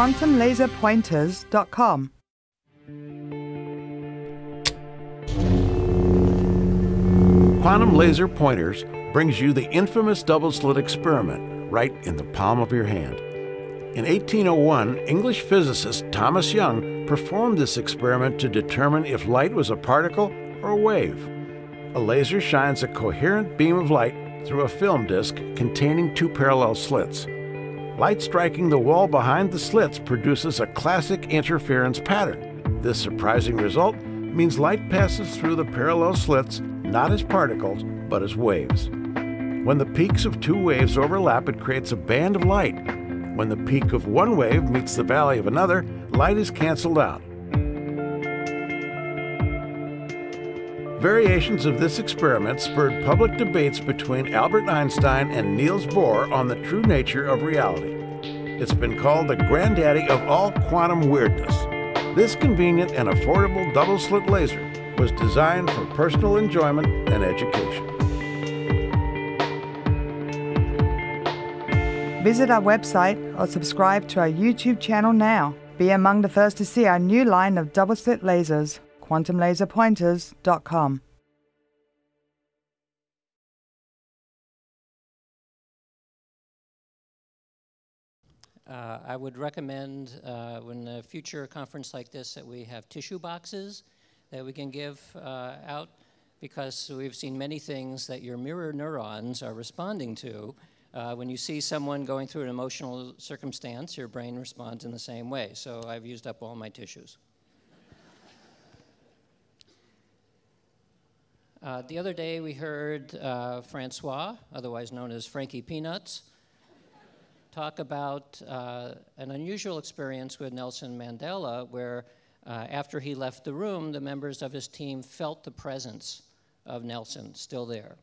quantumlaserpointers.com. Quantum Laser Pointers brings you the infamous double slit experiment right in the palm of your hand. In 1801, English physicist Thomas Young performed this experiment to determine if light was a particle or a wave. A laser shines a coherent beam of light through a film disc containing two parallel slits. Light striking the wall behind the slits produces a classic interference pattern. This surprising result means light passes through the parallel slits not as particles, but as waves. When the peaks of two waves overlap, it creates a band of light. When the peak of one wave meets the valley of another, light is canceled out. Variations of this experiment spurred public debates between Albert Einstein and Niels Bohr on the true nature of reality. It's been called the granddaddy of all quantum weirdness. This convenient and affordable double slit laser was designed for personal enjoyment and education. Visit our website or subscribe to our YouTube channel now. Be among the first to see our new line of double slit lasers, quantumlaserpointers.com. Uh, I would recommend uh, when a future conference like this that we have tissue boxes that we can give uh, out because we've seen many things that your mirror neurons are responding to. Uh, when you see someone going through an emotional circumstance, your brain responds in the same way. So I've used up all my tissues. Uh, the other day we heard uh, Francois, otherwise known as Frankie Peanuts, talk about uh, an unusual experience with Nelson Mandela where uh, after he left the room, the members of his team felt the presence of Nelson still there.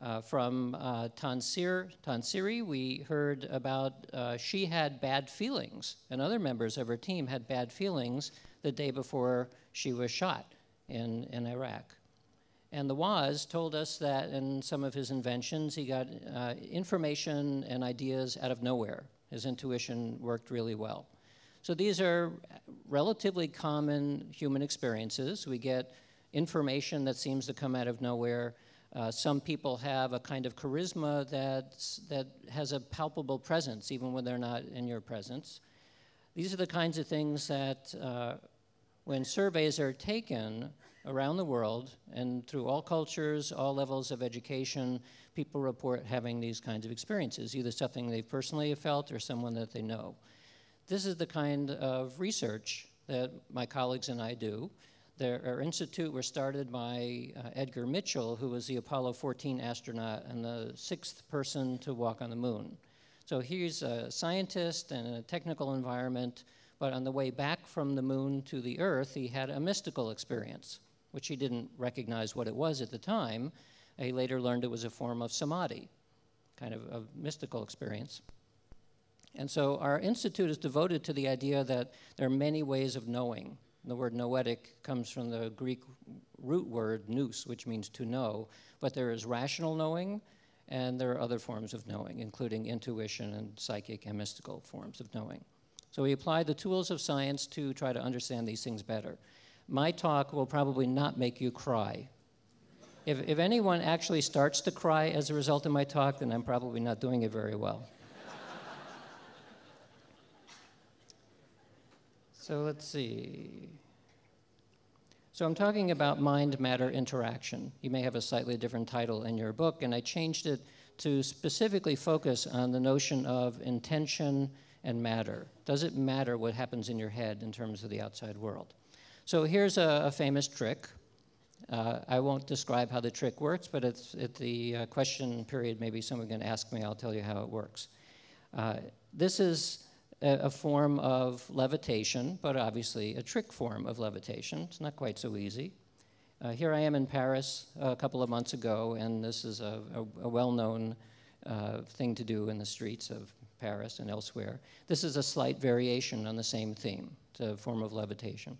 Uh, from uh, Tansir, Tansiri, we heard about she had bad feelings, and other members of her team had bad feelings the day before she was shot in, in Iraq. And the Woz told us that in some of his inventions, he got uh, information and ideas out of nowhere. His intuition worked really well. So these are relatively common human experiences. We get information that seems to come out of nowhere. Uh, some people have a kind of charisma that's, that has a palpable presence, even when they're not in your presence. These are the kinds of things that, uh, when surveys are taken around the world and through all cultures, all levels of education, people report having these kinds of experiences, either something they personally have felt or someone that they know. This is the kind of research that my colleagues and I do. Our institute was started by uh, Edgar Mitchell, who was the Apollo 14 astronaut and the sixth person to walk on the moon. So he's a scientist and in a technical environment, but on the way back from the moon to the Earth, he had a mystical experience, which he didn't recognize what it was at the time. He later learned it was a form of samadhi, kind of a mystical experience. And so our institute is devoted to the idea that there are many ways of knowing. The word noetic comes from the Greek root word nous, which means to know, but there is rational knowing, and there are other forms of knowing, including intuition and psychic and mystical forms of knowing. So we apply the tools of science to try to understand these things better. My talk will probably not make you cry. If, if anyone actually starts to cry as a result of my talk, then I'm probably not doing it very well. So let's see. So I'm talking about mind-matter interaction. You may have a slightly different title in your book, and I changed it to specifically focus on the notion of intention and matter. Does it matter what happens in your head in terms of the outside world? So here's a, a famous trick. Uh, I won't describe how the trick works, but it's, at the uh, question period, maybe someone can ask me, I'll tell you how it works. Uh, this is a, a form of levitation, but obviously a trick form of levitation. It's not quite so easy. Uh, here I am in Paris a couple of months ago, and this is a, a, a well known uh, thing to do in the streets of Paris and elsewhere. This is a slight variation on the same theme. It's a form of levitation.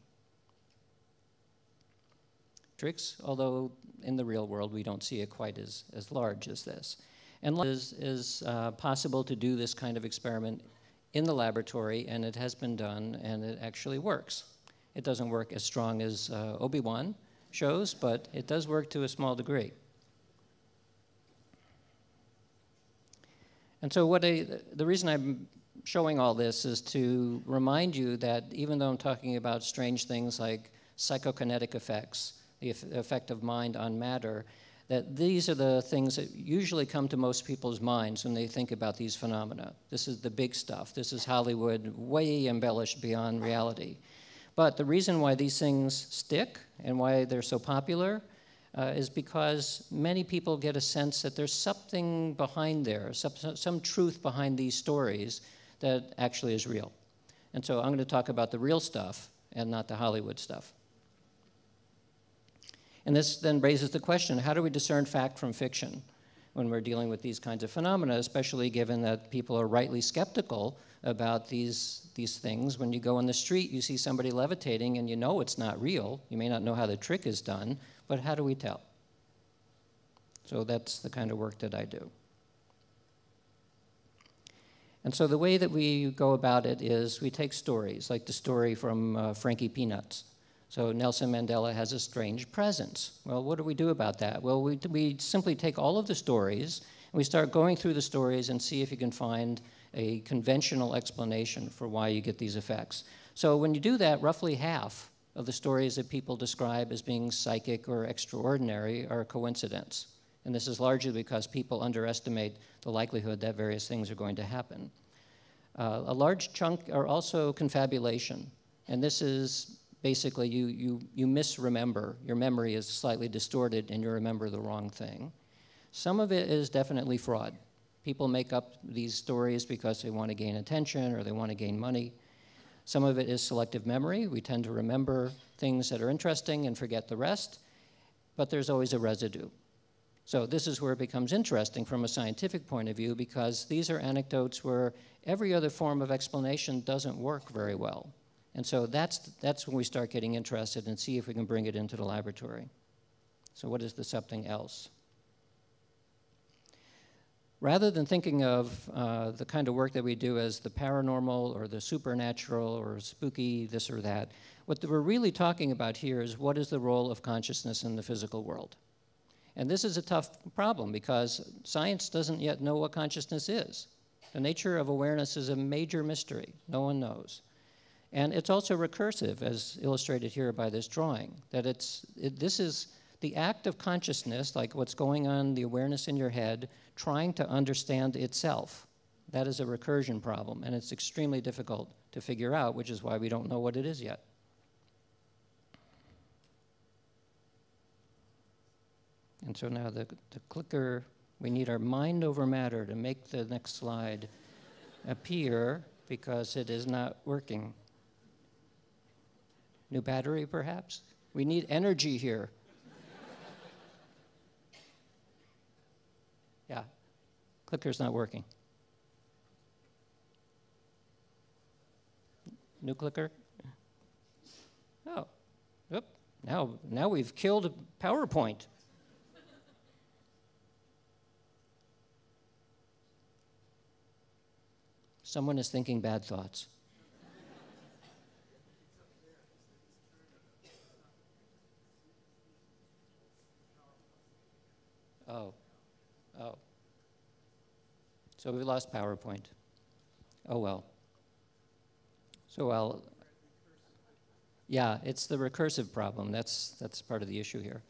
Although in the real world we don't see it quite as, as large as this. And is, is uh, possible to do this kind of experiment in the laboratory, and it has been done, and it actually works. It doesn't work as strong as uh, Obi-Wan shows, but it does work to a small degree. And so what I, the reason I'm showing all this is to remind you that even though I'm talking about strange things like psychokinetic effects, the effect of mind on matter, that these are the things that usually come to most people's minds when they think about these phenomena. This is the big stuff. This is Hollywood way embellished beyond reality. But the reason why these things stick and why they're so popular uh, is because many people get a sense that there's something behind there, some, some truth behind these stories that actually is real. And so I'm going to talk about the real stuff and not the Hollywood stuff. And this then raises the question how do we discern fact from fiction when we're dealing with these kinds of phenomena, especially given that people are rightly skeptical about these, these things? When you go on the street, you see somebody levitating and you know it's not real. You may not know how the trick is done, but how do we tell? So that's the kind of work that I do. And so the way that we go about it is we take stories, like the story from uh, Frankie Peanuts. So Nelson Mandela has a strange presence. Well, what do we do about that? Well, we, we simply take all of the stories and we start going through the stories and see if you can find a conventional explanation for why you get these effects. So when you do that, roughly half of the stories that people describe as being psychic or extraordinary are coincidence. And this is largely because people underestimate the likelihood that various things are going to happen. Uh, a large chunk are also confabulation. And this is basically you, you, you misremember. Your memory is slightly distorted and you remember the wrong thing. Some of it is definitely fraud. People make up these stories because they want to gain attention or they want to gain money. Some of it is selective memory. We tend to remember things that are interesting and forget the rest, but there's always a residue. So this is where it becomes interesting from a scientific point of view because these are anecdotes where every other form of explanation doesn't work very well. And so that's, that's when we start getting interested and see if we can bring it into the laboratory. So, what is the something else? Rather than thinking of uh, the kind of work that we do as the paranormal or the supernatural or spooky, this or that, what we're really talking about here is what is the role of consciousness in the physical world? And this is a tough problem because science doesn't yet know what consciousness is. The nature of awareness is a major mystery. No one knows. And it's also recursive, as illustrated here by this drawing, that it's, it, this is the act of consciousness, like what's going on, the awareness in your head, trying to understand itself. That is a recursion problem, and it's extremely difficult to figure out, which is why we don't know what it is yet. And so now the, the clicker, we need our mind over matter to make the next slide appear because it is not working. New battery, perhaps? We need energy here. yeah, clicker's not working. New clicker? Oh, Oop. Now, now we've killed PowerPoint. Someone is thinking bad thoughts. Oh, oh. So we lost PowerPoint. Oh well. So well, yeah, it's the recursive problem. That's that's part of the issue here.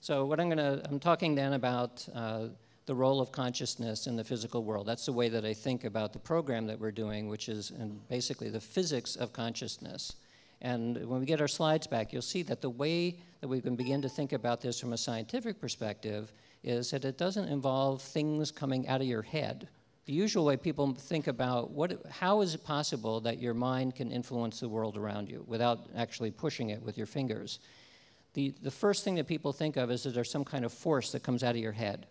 So what I'm gonna, I'm talking then about uh, the role of consciousness in the physical world. That's the way that I think about the program that we're doing, which is basically the physics of consciousness. And when we get our slides back, you'll see that the way that we can begin to think about this from a scientific perspective is that it doesn't involve things coming out of your head. The usual way people think about what, how is it possible that your mind can influence the world around you without actually pushing it with your fingers? The, the first thing that people think of is that there's some kind of force that comes out of your head.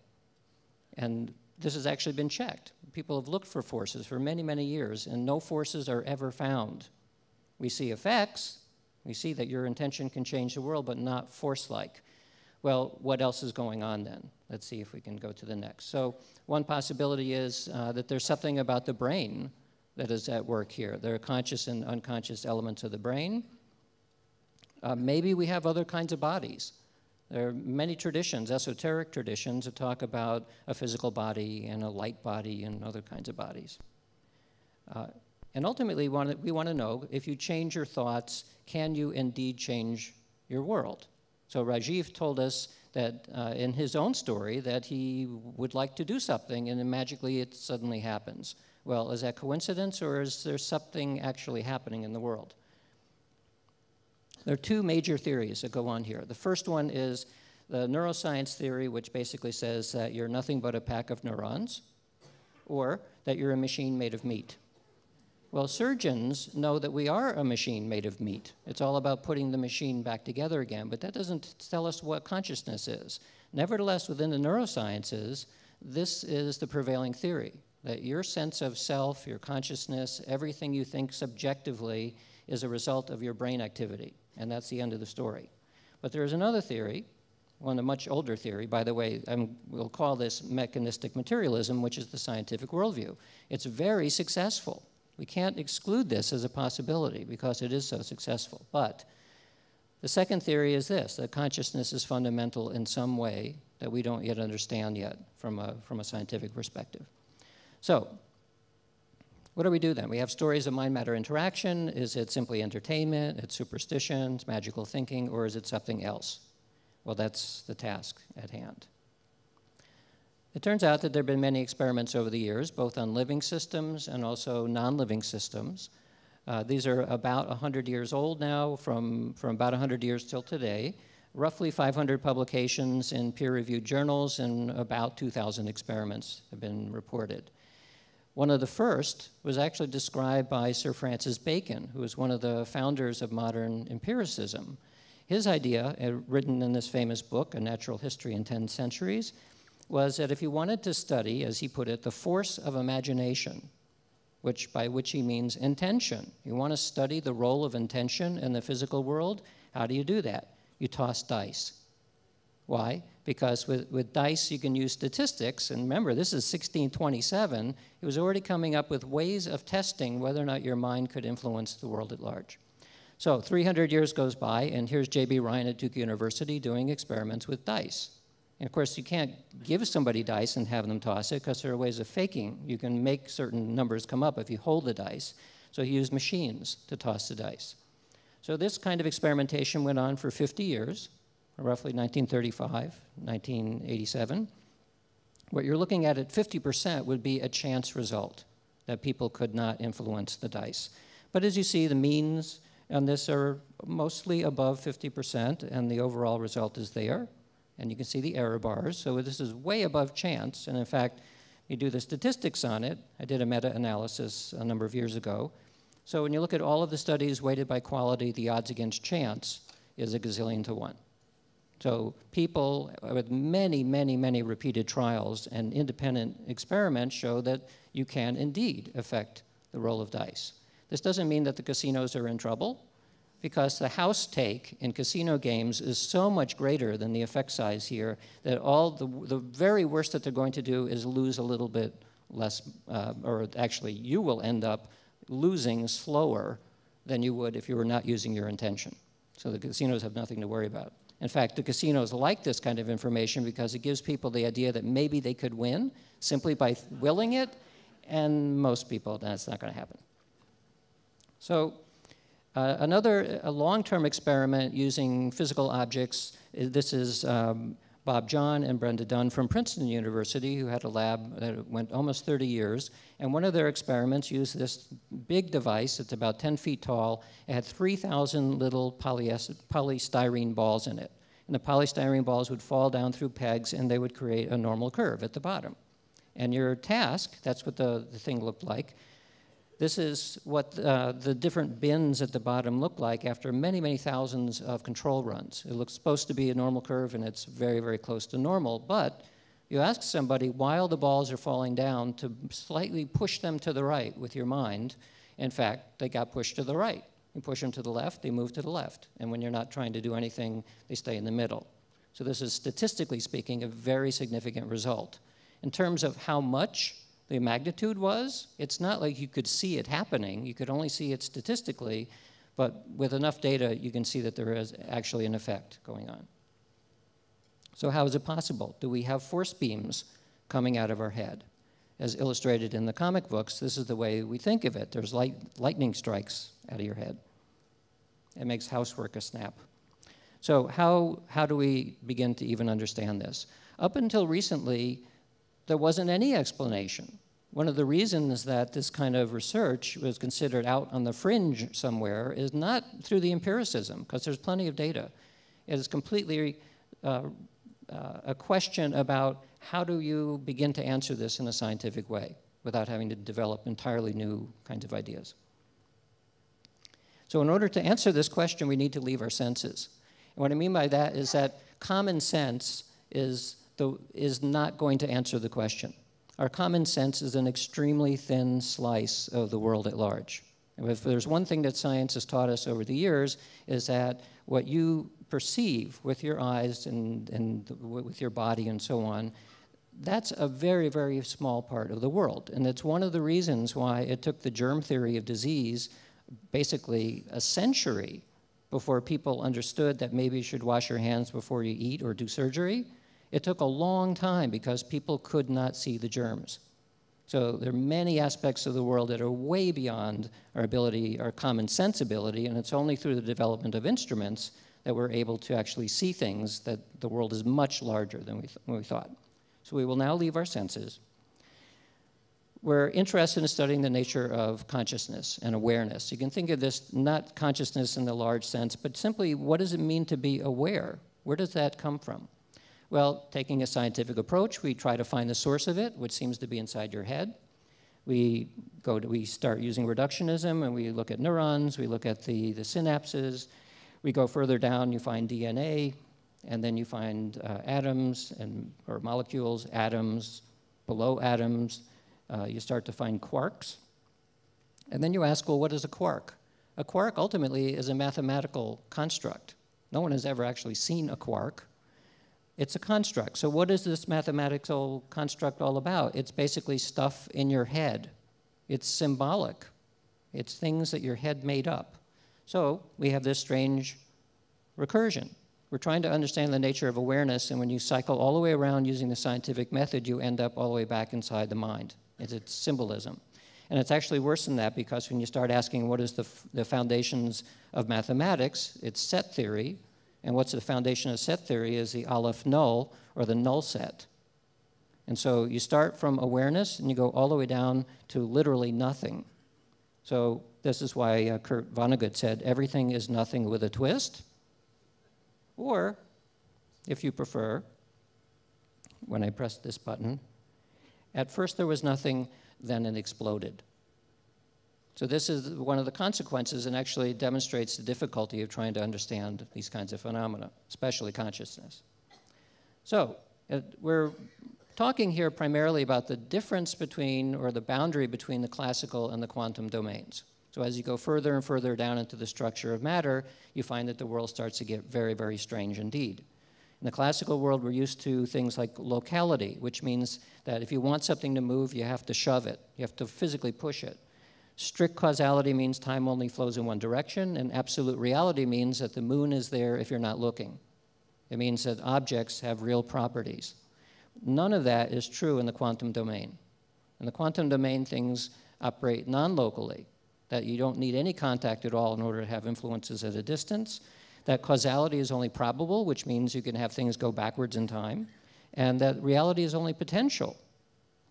And this has actually been checked. People have looked for forces for many, many years, and no forces are ever found. We see effects. We see that your intention can change the world, but not force like. Well, what else is going on then? Let's see if we can go to the next. So, one possibility is uh, that there's something about the brain that is at work here. There are conscious and unconscious elements of the brain. Uh, maybe we have other kinds of bodies. There are many traditions, esoteric traditions, that talk about a physical body and a light body and other kinds of bodies. Uh, and ultimately, we want, to, know if you change your thoughts, can you indeed change your world? So Rajiv told us that uh, in his own story that he would like to do something and then magically it suddenly happens. Well, is that coincidence or is there something actually happening in the world? There are two major theories that go on here. The first one is the neuroscience theory, which basically says that you're nothing but a pack of neurons, or that you're a machine made of meat. Well, surgeons know that we are a machine made of meat. It's all about putting the machine back together again, but that doesn't tell us what consciousness is. Nevertheless, within the neurosciences, this is the prevailing theory that your sense of self, your consciousness, everything you think subjectively is a result of your brain activity. And that's the end of the story. But there's another theory, one a much older theory, by the way, I'm, we'll call this mechanistic materialism, which is the scientific worldview. It's very successful. We can't exclude this as a possibility because it is so successful. But the second theory is this that consciousness is fundamental in some way that we don't yet understand yet from a, from a scientific perspective. So, what do we do then? We have stories of mind matter interaction. Is it simply entertainment? It's superstition? It's magical thinking? Or is it something else? Well, that's the task at hand. It turns out that there have been many experiments over the years, both on living systems and also non living systems. Uh, these are about 100 years old now, from, from about 100 years till today. Roughly 500 publications in peer reviewed journals, and about 2,000 experiments have been reported. One of the first was actually described by Sir Francis Bacon, who was one of the founders of modern empiricism. His idea, uh, written in this famous book, A Natural History in 10 Centuries, was that if you wanted to study, as he put it, the force of imagination, which by which he means intention, you want to study the role of intention in the physical world, how do you do that? You toss dice. Why? Because with, with dice, you can use statistics. And remember, this is 1627. He was already coming up with ways of testing whether or not your mind could influence the world at large. So 300 years goes by, and here's J.B. Rhine at Duke University doing experiments with dice. And of course, you can't give somebody dice and have them toss it because there are ways of faking. You can make certain numbers come up if you hold the dice. So he used machines to toss the dice. So this kind of experimentation went on for 50 years, roughly 1935, 1987. What you're looking at at 50% would be a chance result that people could not influence the dice. But as you see, the means on this are mostly above 50%, and the overall result is there and you can see the error bars. So this is way above chance, and in fact, you do the statistics on it. I did a meta-analysis a number of years ago. So when you look at all of the studies weighted by quality, the odds against chance is a gazillion to one. So people with many, many, many repeated trials and independent experiments show that you can indeed affect the roll of dice. This doesn't mean that the casinos are in trouble because the house take in casino games is so much greater than the effect size here that all the, the very worst that they're going to do is lose a little bit less, uh, or actually, you will end up losing slower than you would if you were not using your intention. So the casinos have nothing to worry about. In fact, the casinos like this kind of information because it gives people the idea that maybe they could win simply by willing it, and most people, that's not going to happen. So uh, another a long-term experiment using physical objects, this is um, Bob Jahn and Brenda Dunne from Princeton University, who had a lab that went almost 30 years. And one of their experiments used this big device, it's about 10 feet tall. It had 3,000 little polystyrene balls in it. And the polystyrene balls would fall down through pegs and they would create a normal curve at the bottom. And your task, that's what the, the thing looked like, this is what uh, the different bins at the bottom look like after many, many thousands of control runs. It looks supposed to be a normal curve, and it's very, very close to normal. But you ask somebody while the balls are falling down to slightly push them to the right with your mind. In fact, they got pushed to the right. You push them to the left, they move to the left. And when you're not trying to do anything, they stay in the middle. So this is statistically speaking a very significant result. In terms of how much the magnitude was. It's not like you could see it happening, you could only see it statistically, but with enough data, you can see that there is actually an effect going on. So, how is it possible? Do we have force beams coming out of our head? As illustrated in the comic books, this is the way we think of it. There's light, lightning strikes out of your head. It makes housework a snap. So, how, how do we begin to even understand this? Up until recently, there wasn't any explanation. One of the reasons that this kind of research was considered out on the fringe somewhere is not through the empiricism, because there's plenty of data. It is completely uh, uh, a question about how do you begin to answer this in a scientific way without having to develop entirely new kinds of ideas. So, in order to answer this question, we need to leave our senses. And what I mean by that is that common sense is, the, is not going to answer the question. Our common sense is an extremely thin slice of the world at large. If there's one thing that science has taught us over the years, is that what you perceive with your eyes and, and with your body and so on, that's a very, very small part of the world. And it's one of the reasons why it took the germ theory of disease basically a century before people understood that maybe you should wash your hands before you eat or do surgery. It took a long time because people could not see the germs. So there are many aspects of the world that are way beyond our ability, our common sense ability, and it's only through the development of instruments that we're able to actually see things that the world is much larger than we, th- we thought. So we will now leave our senses. We're interested in studying the nature of consciousness and awareness. You can think of this not consciousness in the large sense, but simply what does it mean to be aware? Where does that come from? Well, taking a scientific approach, we try to find the source of it, which seems to be inside your head. We go to, we start using reductionism and we look at neurons, we look at the, the synapses, we go further down, you find DNA, and then you find uh, atoms and or molecules, atoms, below atoms. Uh, you start to find quarks. And then you ask, well, what is a quark? A quark ultimately is a mathematical construct. No one has ever actually seen a quark. It's a construct. So, what is this mathematical construct all about? It's basically stuff in your head. It's symbolic. It's things that your head made up. So we have this strange recursion. We're trying to understand the nature of awareness, and when you cycle all the way around using the scientific method, you end up all the way back inside the mind. It's, it's symbolism. And it's actually worse than that because when you start asking what is the, the foundations of mathematics, it's set theory. And what's the foundation of set theory is the Aleph null or the null set. And so you start from awareness and you go all the way down to literally nothing. So this is why uh, Kurt Vonnegut said, everything is nothing with a twist. Or, if you prefer, when I press this button, at first there was nothing, then it exploded. So this is one of the consequences and actually demonstrates the difficulty of trying to understand these kinds of phenomena, especially consciousness. So uh, we're talking here primarily about the difference between, or the boundary between the classical and the quantum domains. So as you go further and further down into the structure of matter, you find that the world starts to get very, very strange indeed. In the classical world, we're used to things like locality, which means that if you want something to move, you have to shove it, you have to physically push it. Strict causality means time only flows in one direction, and absolute reality means that the moon is there if you're not looking. It means that objects have real properties. None of that is true in the quantum domain. In the quantum domain, things operate non locally, that you don't need any contact at all in order to have influences at a distance. That causality is only probable, which means you can have things go backwards in time. And that reality is only potential,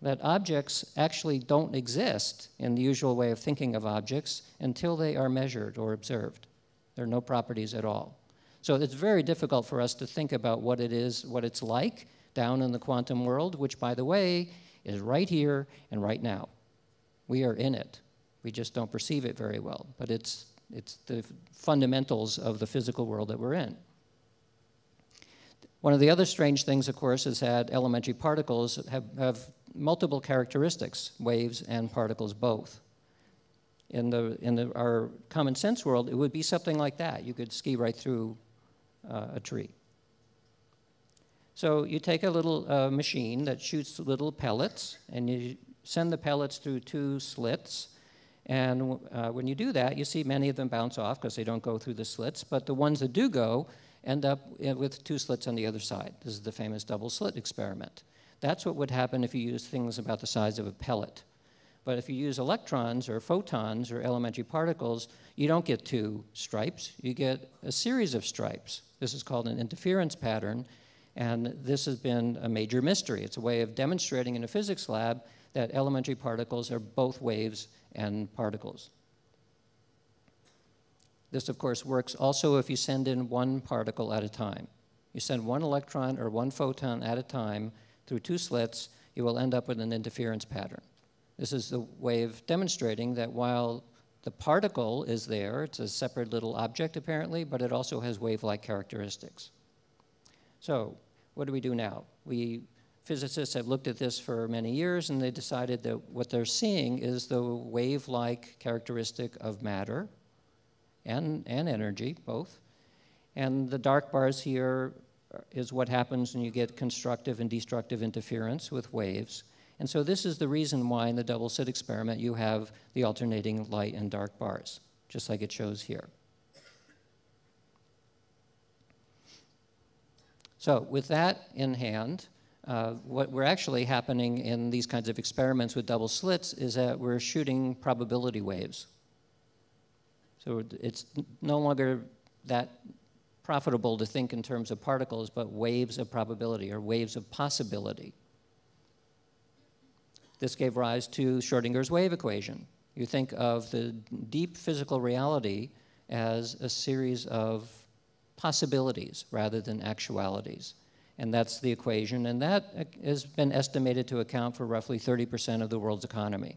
that objects actually don't exist in the usual way of thinking of objects until they are measured or observed. There are no properties at all. So it's very difficult for us to think about what it is, what it's like down in the quantum world, which, by the way, is right here and right now. We are in it. We just don't perceive it very well, but it's, it's the fundamentals of the physical world that we're in. One of the other strange things, of course, is that elementary particles have, have multiple characteristics, waves and particles both. In, the, in the, our common sense world, it would be something like that. You could ski right through uh, a tree. So you take a little uh, machine that shoots little pellets, and you send the pellets through two slits. And uh, when you do that, you see many of them bounce off because they don't go through the slits. But the ones that do go end up eh, with two slits on the other side. This is the famous double slit experiment. That's what would happen if you use things about the size of a pellet. But if you use electrons or photons or elementary particles, you don't get two stripes, you get a series of stripes. This is called an interference pattern, and this has been a major mystery. It's a way of demonstrating in a physics lab that elementary particles are both waves and particles. This, of course, works also if you send in one particle at a time. You send one electron or one photon at a time through two slits, you will end up with an interference pattern. This is the way of demonstrating that while the particle is there, it's a separate little object apparently, but it also has wave-like characteristics. So what do we do now? We physicists have looked at this for many years and they decided that what they're seeing is the wave-like characteristic of matter and, and energy, both. And the dark bars here is what happens when you get constructive and destructive interference with waves. And so this is the reason why in the double slit experiment you have the alternating light and dark bars, just like it shows here. So with that in hand, uh, what we're actually happening in these kinds of experiments with double slits is that we're shooting probability waves. So it's no longer that profitable to think in terms of particles, but waves of probability or waves of possibility. This gave rise to Schrodinger's wave equation. You think of the deep physical reality as a series of possibilities rather than actualities. And that's the equation, and that uh, has been estimated to account for roughly 30% of the world's economy.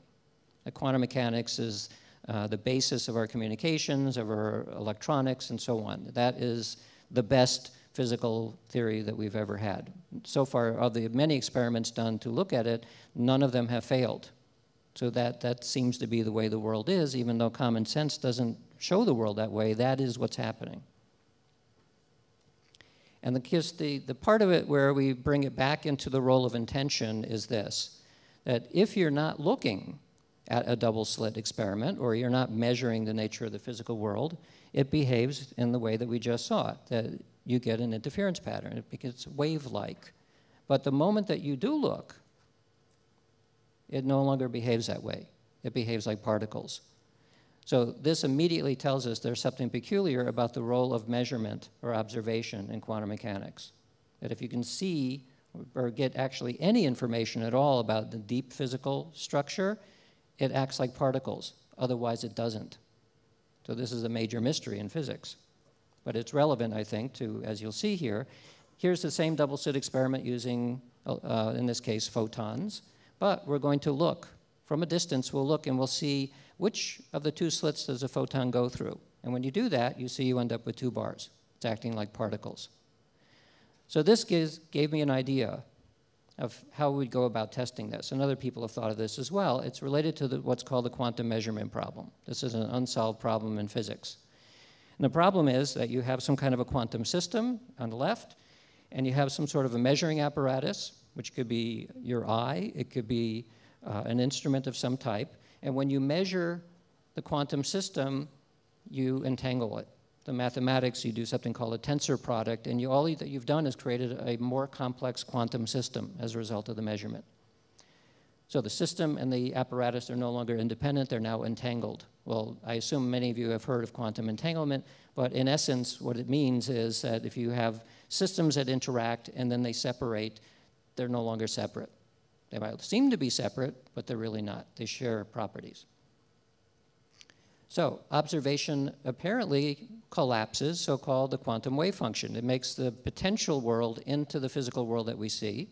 Quantum mechanics is uh, the basis of our communications, of our electronics, and so on. That is the best physical theory that we've ever had. So far, of the many experiments done to look at it, none of them have failed. So that, that seems to be the way the world is, even though common sense doesn't show the world that way, that is what's happening. And the, the, the part of it where we bring it back into the role of intention is this, that if you're not looking at a double slit experiment or you're not measuring the nature of the physical world, it behaves in the way that we just saw it, that you get an interference pattern. It gets wave-like. But the moment that you do look, it no longer behaves that way. It behaves like particles. So this immediately tells us there's something peculiar about the role of measurement or observation in quantum mechanics. That if you can see or get actually any information at all about the deep physical structure, it acts like particles. Otherwise, it doesn't. So this is a major mystery in physics but it's relevant, I think, to, as you'll see here. Here's the same double slit experiment using, uh, in this case, photons, but we're going to look. From a distance, we'll look and we'll see which of the two slits does a photon go through. And when you do that, you see you end up with two bars. It's acting like particles. So this gives, gave me an idea of how we'd go about testing this. And other people have thought of this as well. It's related to the, what's called the quantum measurement problem. This is an unsolved problem in physics. And the problem is that you have some kind of a quantum system on the left, and you have some sort of a measuring apparatus, which could be your eye, it could be uh, an instrument of some type. And when you measure the quantum system, you entangle it. The mathematics, you do something called a tensor product, and you, all that you've done is created a more complex quantum system as a result of the measurement. So the system and the apparatus are no longer independent, they're now entangled. Well, I assume many of you have heard of quantum entanglement, but in essence, what it means is that if you have systems that interact and then they separate, they're no longer separate. They might seem to be separate, but they're really not. They share properties. So, observation apparently collapses so called the quantum wave function. It makes the potential world into the physical world that we see.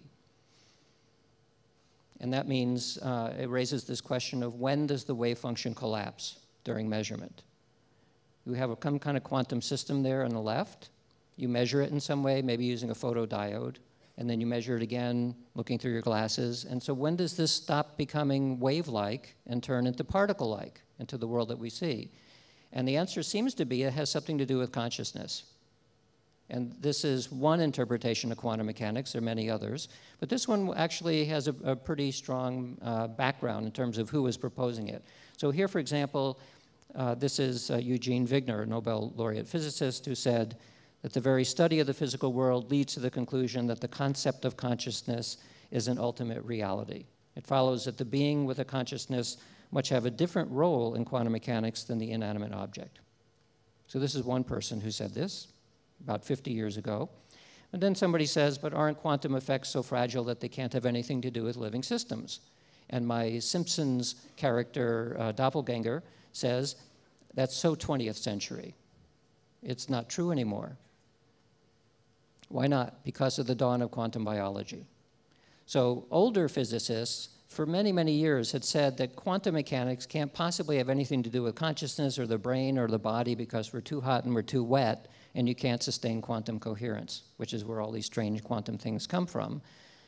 And that means uh, it raises this question of when does the wave function collapse? during measurement. You have some kind of quantum system there on the left. You measure it in some way, maybe using a photodiode, and then you measure it again looking through your glasses. And so when does this stop becoming wave-like and turn into particle-like, into the world that we see? And the answer seems to be it has something to do with consciousness. And this is one interpretation of quantum mechanics. There are many others. But this one actually has a, a pretty strong uh, background in terms of who is proposing it. So, here, for example, uh, this is uh, Eugene Wigner, a Nobel laureate physicist, who said that the very study of the physical world leads to the conclusion that the concept of consciousness is an ultimate reality. It follows that the being with a consciousness must have a different role in quantum mechanics than the inanimate object. So, this is one person who said this about 50 years ago. And then somebody says, but aren't quantum effects so fragile that they can't have anything to do with living systems? And my Simpsons character, uh, Doppelganger, says, that's so 20th century. It's not true anymore. Why not? Because of the dawn of quantum biology. So, older physicists, for many, many years, had said that quantum mechanics can't possibly have anything to do with consciousness or the brain or the body because we're too hot and we're too wet and you can't sustain quantum coherence, which is where all these strange quantum things come from.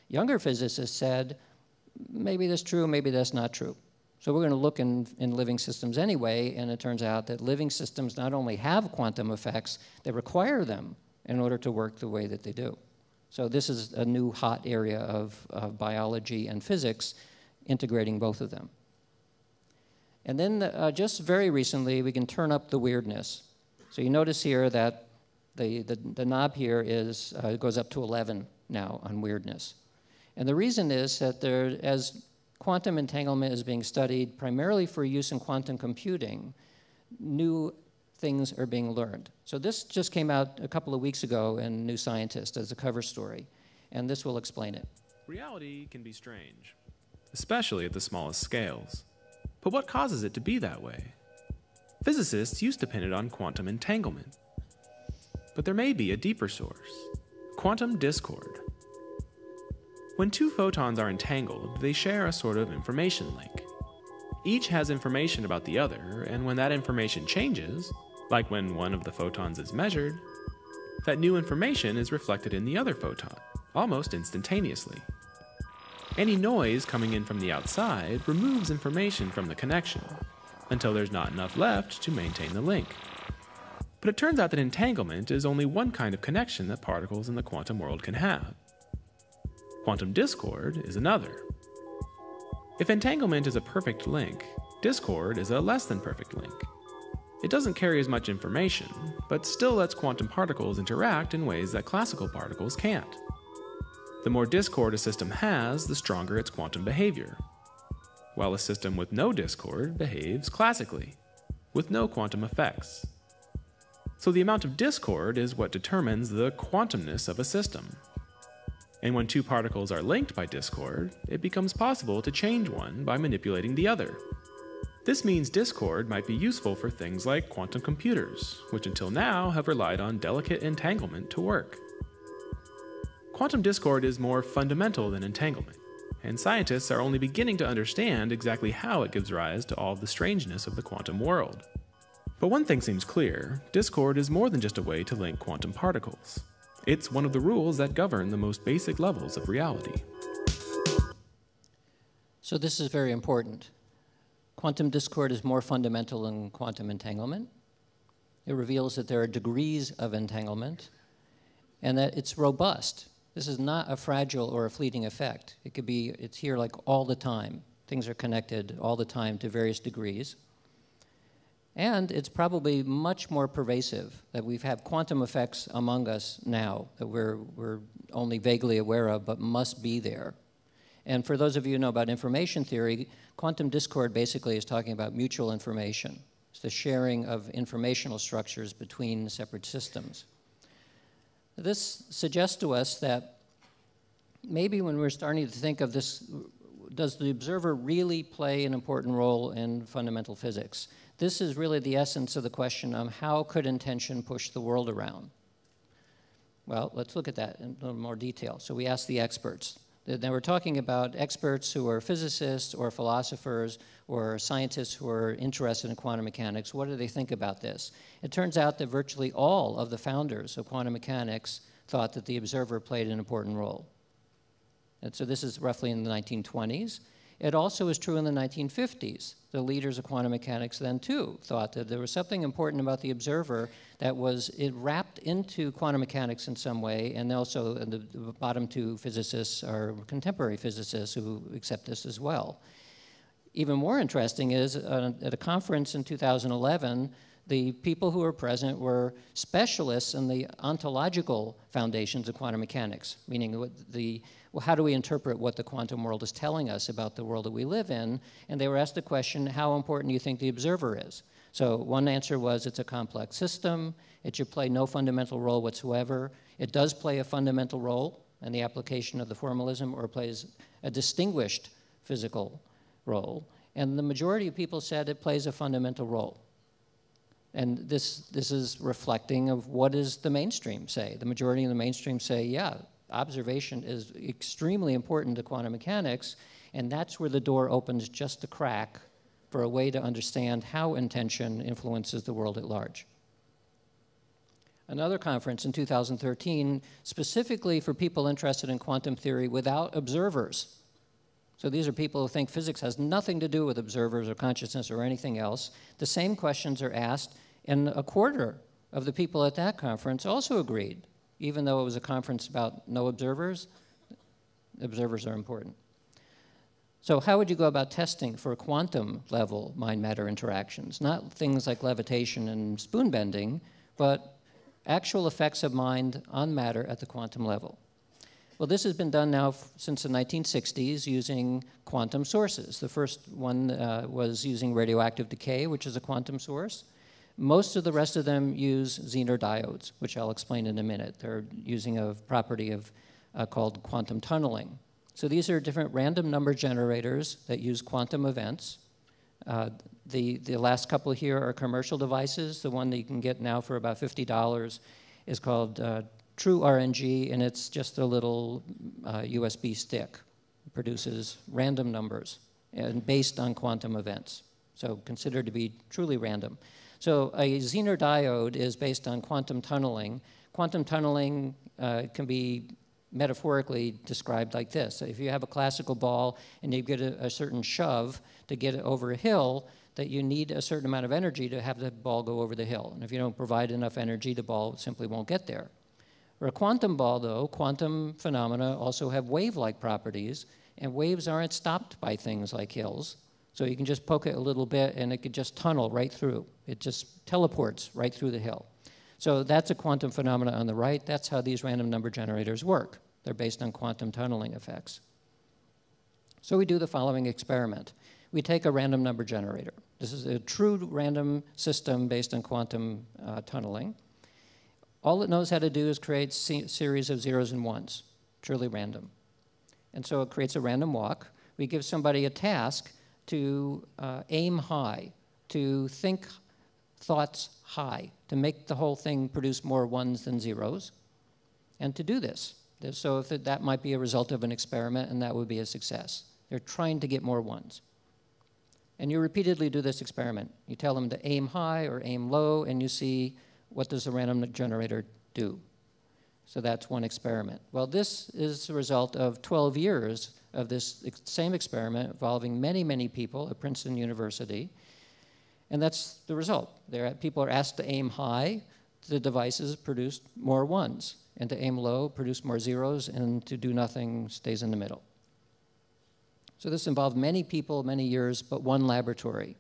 Younger physicists said, maybe that's true, maybe that's not true. So we're going to look in, in living systems anyway, and it turns out that living systems not only have quantum effects, they require them in order to work the way that they do. So this is a new hot area of, of biology and physics, integrating both of them. And then uh, just very recently, we can turn up the weirdness. So you notice here that the, the, the knob here is, uh, goes up to 11 now on weirdness. And the reason is that there, as quantum entanglement is being studied primarily for use in quantum computing, new things are being learned. So this just came out a couple of weeks ago in New Scientist as a cover story, and this will explain it. Reality can be strange, especially at the smallest scales. But what causes it to be that way? Physicists used to pin it on quantum entanglement. But there may be a deeper source quantum discord. When two photons are entangled, they share a sort of information link. Each has information about the other, and when that information changes, like when one of the photons is measured, that new information is reflected in the other photon, almost instantaneously. Any noise coming in from the outside removes information from the connection, until there's not enough left to maintain the link. But it turns out that entanglement is only one kind of connection that particles in the quantum world can have. Quantum discord is another. If entanglement is a perfect link, discord is a less than perfect link. It doesn't carry as much information, but still lets quantum particles interact in ways that classical particles can't. The more discord a system has, the stronger its quantum behavior, while a system with no discord behaves classically, with no quantum effects. So the amount of discord is what determines the quantumness of a system. And when two particles are linked by discord, it becomes possible to change one by manipulating the other. This means discord might be useful for things like quantum computers, which until now have relied on delicate entanglement to work. Quantum discord is more fundamental than entanglement, and scientists are only beginning to understand exactly how it gives rise to all the strangeness of the quantum world. But one thing seems clear Discord is more than just a way to link quantum particles. It's one of the rules that govern the most basic levels of reality. So, this is very important. Quantum discord is more fundamental than quantum entanglement. It reveals that there are degrees of entanglement and that it's robust. This is not a fragile or a fleeting effect. It could be, it's here like all the time. Things are connected all the time to various degrees. And it's probably much more pervasive that we've quantum effects among us now that we're, we're only vaguely aware of but must be there. And for those of you who know about information theory, quantum discord basically is talking about mutual information. It's the sharing of informational structures between separate systems. This suggests to us that maybe when we're starting to think of this, does the observer really play an important role in fundamental physics? This is really the essence of the question of how could intention push the world around? Well, let's look at that in a little more detail. So we asked the experts. Now we're talking about experts who are physicists or philosophers or scientists who are interested in quantum mechanics. What do they think about this? It turns out that virtually all of the founders of quantum mechanics thought that the observer played an important role. And so this is roughly in the 1920s. It also was true in the 1950s. The leaders of quantum mechanics then, too, thought that there was something important about the observer that was it wrapped into quantum mechanics in some way, and also the, the bottom two physicists are contemporary physicists who accept this as well. Even more interesting is uh, at a conference in 2011, the people who were present were specialists in the ontological foundations of quantum mechanics, meaning the, well, how do we interpret what the quantum world is telling us about the world that we live in? And they were asked the question, how important do you think the observer is? So one answer was it's a complex system, it should play no fundamental role whatsoever. It does play a fundamental role in the application of the formalism or plays a distinguished physical role. And the majority of people said it plays a fundamental role. And this, this is reflecting of what does the mainstream say. The majority of the mainstream say, yeah, observation is extremely important to quantum mechanics, and that's where the door opens just a crack for a way to understand how intention influences the world at large. Another conference in 2013, specifically for people interested in quantum theory without observers. So these are people who think physics has nothing to do with observers or consciousness or anything else. The same questions are asked and a quarter of the people at that conference also agreed, even though it was a conference about no observers, observers are important. So how would you go about testing for quantum level mind-matter interactions? Not things like levitation and spoon bending, but actual effects of mind on matter at the quantum level. Well, this has been done now since the 1960s using quantum sources. The first one uh, was using radioactive decay, which is a quantum source. Most of the rest of them use Zener diodes, which I'll explain in a minute. They're using a property of, uh, called quantum tunneling. So these are different random number generators that use quantum events. Uh, the, the last couple here are commercial devices. The one that you can get now for about $50 is called uh, True RNG, and it's just a little uh, USB stick. It produces random numbers and based on quantum events. So considered to be truly random. So a Zener diode is based on quantum tunneling. Quantum tunneling uh, can be metaphorically described like this. If you have a classical ball and you get a, a, certain shove to get it over a hill, that you need a certain amount of energy to have the ball go over the hill. And if you don't provide enough energy, the ball simply won't get there. For a quantum ball, though, quantum phenomena also have wave-like properties, and waves aren't stopped by things like hills. So you can just poke it a little bit and it could just tunnel right through. It just teleports right through the hill. So that's a quantum phenomena on the right. That's how these random number generators work. They're based on quantum tunneling effects. So we do the following experiment. We take a random number generator. This is a true random system based on quantum uh, tunneling. All it knows how to do is create a series of zeros and ones, truly random. And so it creates a random walk. We give somebody a task to uh, aim high, to think thoughts high, to make the whole thing produce more ones than zeros, and to do this. So if that might be a result of an experiment, and that would be a success. They're trying to get more ones. And you repeatedly do this experiment. You tell them to aim high or aim low, and you see what does the random generator do. So that's one experiment. Well, this is the result of 12 years of this same experiment involving many, many people at Princeton University. And that's the result. There, people are asked to aim high, the devices produce more ones, and to aim low, produce more zeros, and to do nothing stays in the middle. So this involved many people, many years, but one laboratory.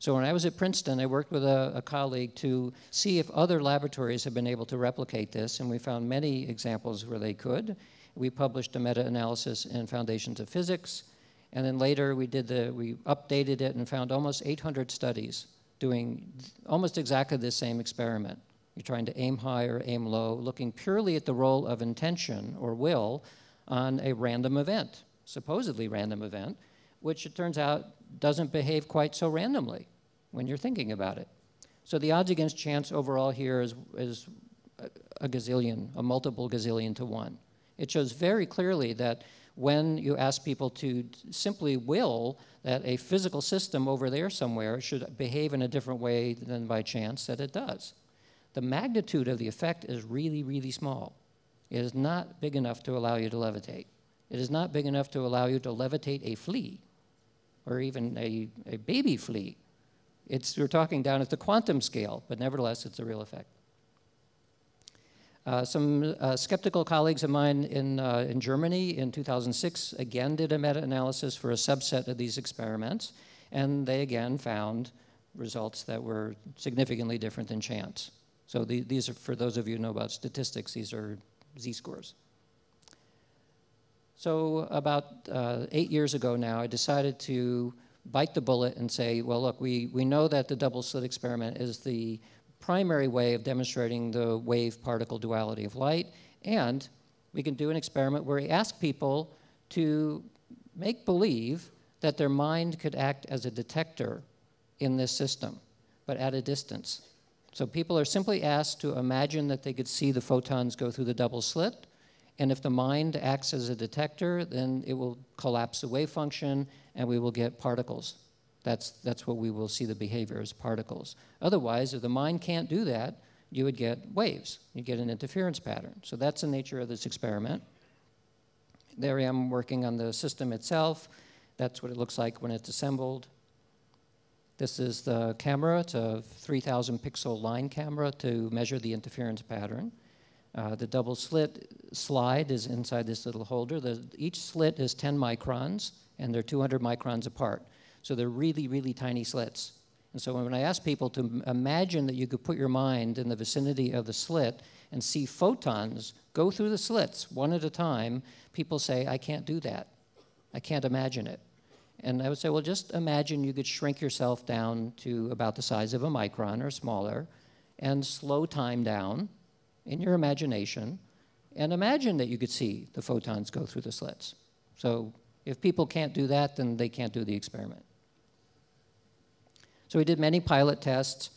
So when I was at Princeton, I worked with a, a, colleague to see if other laboratories have been able to replicate this, and we found many examples where they could. We published a meta-analysis in Foundations of Physics, and then later we did the, we updated it and found almost 800 studies doing almost exactly the same experiment. You're trying to aim high or aim low, looking purely at the role of intention or will on a random event, supposedly random event, which it turns out doesn't behave quite so randomly when you're thinking about it. So the odds against chance overall here is, is a gazillion, a multiple gazillion to one. It shows very clearly that when you ask people to simply will that a physical system over there somewhere should behave in a different way than by chance, that it does. The magnitude of the effect is really, really small. It is not big enough to allow you to levitate. It is not big enough to allow you to levitate a flea. or even a, a baby flea. It's, we're talking down at the quantum scale, but nevertheless, it's a real effect. Uh, some uh, skeptical colleagues of mine in, uh, in Germany in 2006 again did a meta analysis for a subset of these experiments, and they again found results that were significantly different than chance. So the, these are, for those of you who know about statistics, these are z scores. So about uh, eight years ago now, I decided to bite the bullet and say, well, look, we, we know that the double slit experiment is the primary way of demonstrating the wave particle duality of light, and we can do an experiment where we ask people to make believe that their mind could act as a detector in this system, but at a distance. So people are simply asked to imagine that they could see the photons go through the double slit, and if the mind acts as a detector, then it will collapse the wave function and we will get particles. That's, that's what we will see the behavior as particles. Otherwise, if the mind can't do that, you would get waves. You get an interference pattern. So that's the nature of this experiment. There I am working on the system itself. That's what it looks like when it's assembled. This is the camera. It's a 3,000 pixel line camera to measure the interference pattern. Uh, the double slit slide is inside this little holder. The, each slit is 10 microns, and they're 200 microns apart. So they're really, really tiny slits. And so when I ask people to imagine that you could put your mind in the vicinity of the slit and see photons go through the slits one at a time, people say, I can't do that. I can't imagine it. And I would say, well, just imagine you could shrink yourself down to about the size of a micron or smaller and slow time down in your imagination and imagine that you could see the photons go through the slits. So if people can't do that, then they can't do the experiment. So we did many pilot tests,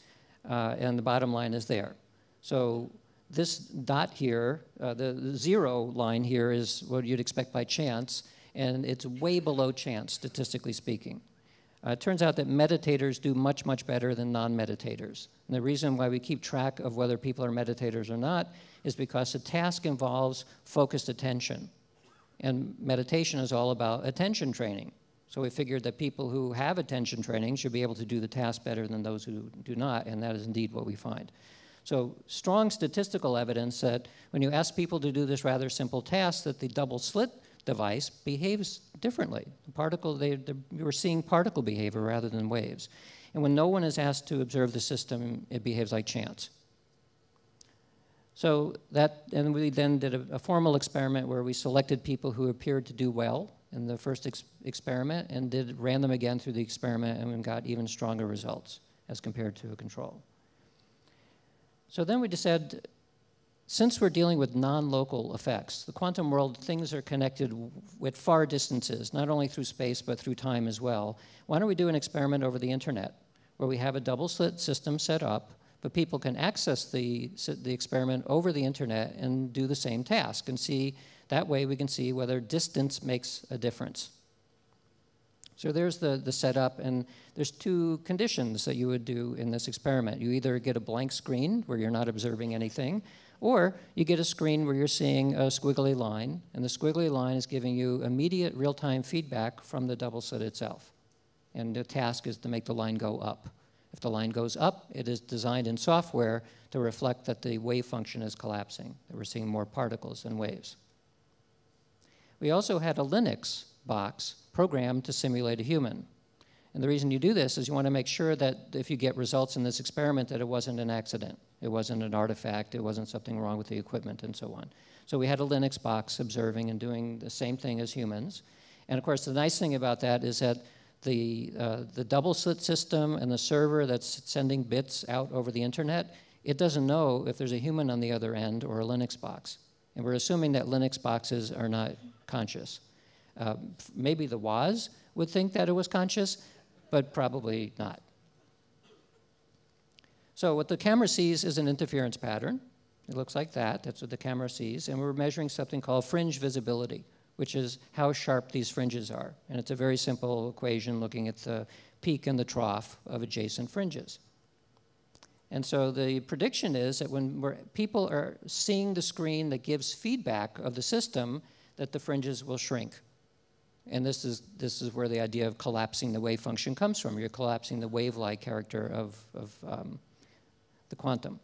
uh, and the bottom line is there. So this dot here, uh, the, zero line here is what you'd expect by chance, and it's way below chance, statistically speaking. Uh, it turns out that meditators do much, much better than non meditators. And the reason why we keep track of whether people are meditators or not is because the task involves focused attention. And meditation is all about attention training. So we figured that people who have attention training should be able to do the task better than those who do not, and that is indeed what we find. So strong statistical evidence that when you ask people to do this rather simple task, that the double slit device behaves differently. The particle, they, we're seeing particle behavior rather than waves. And when no one is asked to observe the system, it behaves like chance. So that, and we then did a, a formal experiment where we selected people who appeared to do well in the first ex experiment and did ran them again through the experiment and got even stronger results as compared to a control. So then we decided since we're dealing with non-local effects, the quantum world, things are connected with far distances, not only through space, but through time as well. Why don't we do an experiment over the internet, where we have a double-slit system set up, but people can access the, the experiment over the internet and do the same task, and see, that way we can see whether distance makes a difference. So there's the, the setup, and there's two conditions that you would do in this experiment. You either get a blank screen, where you're not observing anything, or you get a screen where you're seeing a squiggly line, and the squiggly line is giving you immediate real-time feedback from the double slit itself. And the task is to make the line go up. If the line goes up, it is designed in software to reflect that the wave function is collapsing, that we're seeing more particles than waves. We also had a Linux box programmed to simulate a human. And the reason you do this is you want to make sure that if you get results in this experiment that it wasn't an accident. It wasn't an artifact, it wasn't something wrong with the equipment and so on. So we had a Linux box observing and doing the same thing as humans. And of course, the nice thing about that is that the, uh, the double slit system and the server that's sending bits out over the internet, it doesn't know if there's a human on the other end or a Linux box. And we're assuming that Linux boxes are not conscious. Uh, maybe the WAS would think that it was conscious, but probably not. So what the camera sees is an interference pattern. It looks like that. That's what the camera sees. And we're measuring something called fringe visibility, which is how sharp these fringes are. And it's a very simple equation looking at the peak and the trough of adjacent fringes. And so the prediction is that when people are seeing the screen that gives feedback of the system, that the fringes will shrink. And this is, this is where the idea of collapsing the wave function comes from. You're collapsing the wave-like character of, of um, the quantum.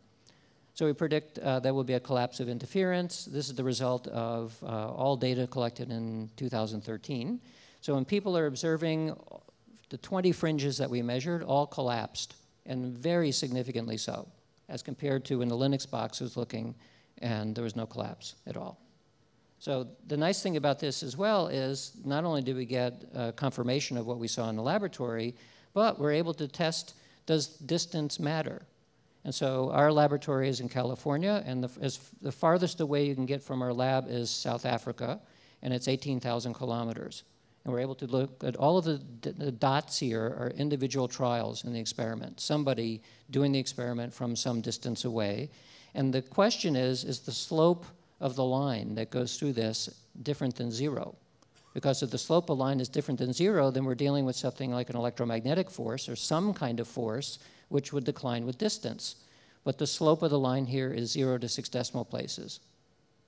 So we predict uh, there will be a collapse of interference. This is the result of uh, all data collected in 2013. So when people are observing the 20 fringes that we measured, all collapsed, and very significantly so, as compared to when the Linux box was looking and there was no collapse at all. So the nice thing about this as well is not only did we get uh, confirmation of what we saw in the laboratory, but we're able to test does distance matter? And so our laboratory is in California, and the, as the farthest away you can get from our lab is South Africa, and it's 18,000 kilometers. And we're able to look at all of the, the, dots here are individual trials in the experiment, somebody doing the experiment from some distance away. And the question is, is the slope of the line that goes through this different than zero. Because if the slope of line is different than zero, then we're dealing with something like an electromagnetic force or some kind of force which would decline with distance. But the slope of the line here is zero to six decimal places.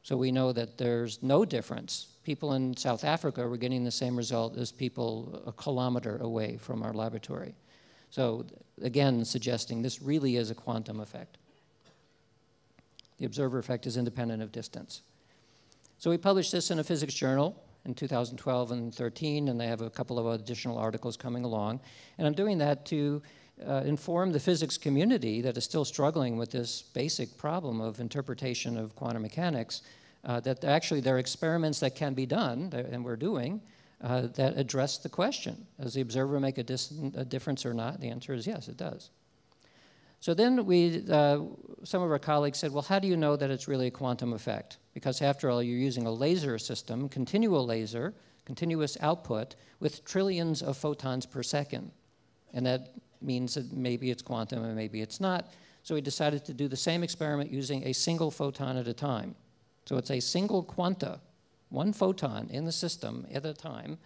So we know that there's no difference. People in South Africa were getting the same result as people a kilometer away from our laboratory. So again, suggesting this really is a quantum effect. The observer effect is independent of distance. So we published this in a physics journal in 2012 and 13, and they have a couple of additional articles coming along. And I'm doing that to uh, inform the physics community that is still struggling with this basic problem of interpretation of quantum mechanics, uh, that actually there are experiments that can be done, and we're doing, uh, that address the question. Does the observer make a, a difference or not? The answer is yes, it does. So then we, uh, some of our colleagues said, well, how do you know that it's really a quantum effect? Because after all, you're using a laser system, continual laser, continuous output, with trillions of photons per second. And that means that maybe it's quantum and maybe it's not. So we decided to do the same experiment using a single photon at a time. So it's a single quanta, one photon in the system at a time,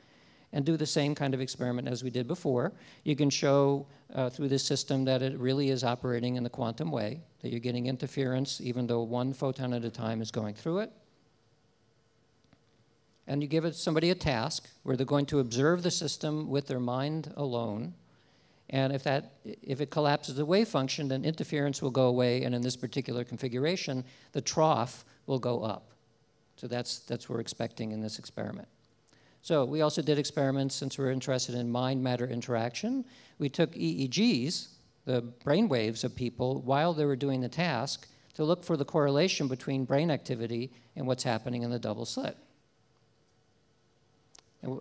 and do the same kind of experiment as we did before. You can show uh, through this system that it really is operating in the quantum way, that you're getting interference even though one photon at a time is going through it. And you give it somebody a task where they're going to observe the system with their mind alone. And if, that, if it collapses the wave function, then interference will go away, and in this particular configuration, the trough will go up. So that's, that's what we're expecting in this experiment. So we also did experiments since we're interested in mind-matter interaction. We took EEGs, the brain waves of people, while they were doing the task to look for the correlation between brain activity and what's happening in the double slit.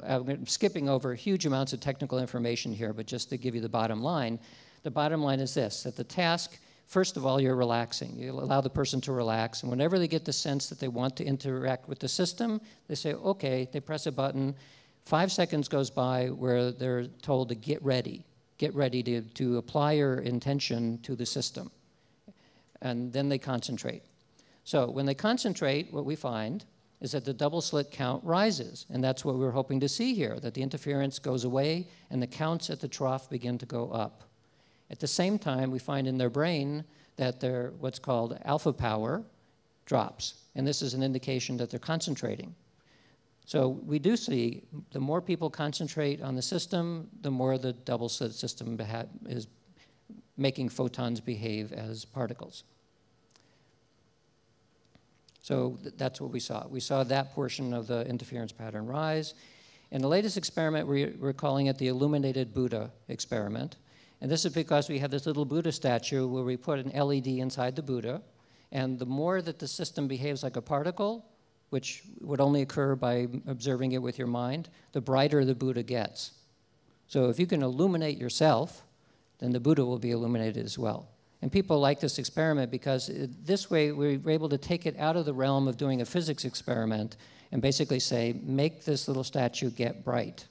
I'm skipping over huge amounts of technical information here, but just to give you the bottom line, the bottom line is this, that the task First of all, you're relaxing. You allow the person to relax. And whenever they get the sense that they want to interact with the system, they say, okay, they press a button. Five seconds goes by where they're told to get ready, get ready to, to apply your intention to the system. And then they concentrate. So when they concentrate, what we find is that the double slit count rises. And that's what we we're hoping to see here, that the interference goes away and the counts at the trough begin to go up. At the same time, we find in their brain that their what's called alpha power drops. And this is an indication that they're concentrating. So we do see the more people concentrate on the system, the more the double slit system is making photons behave as particles. So th that's what we saw. We saw that portion of the interference pattern rise. In the latest experiment, we, we're calling it the illuminated Buddha experiment. And this is because we have this little Buddha statue where we put an LED inside the Buddha. And the more that the system behaves like a particle, which would only occur by observing it with your mind, the brighter the Buddha gets. So if you can illuminate yourself, then the Buddha will be illuminated as well. And people like this experiment because it, this way we're able to take it out of the realm of doing a physics experiment and basically say, make this little statue get bright.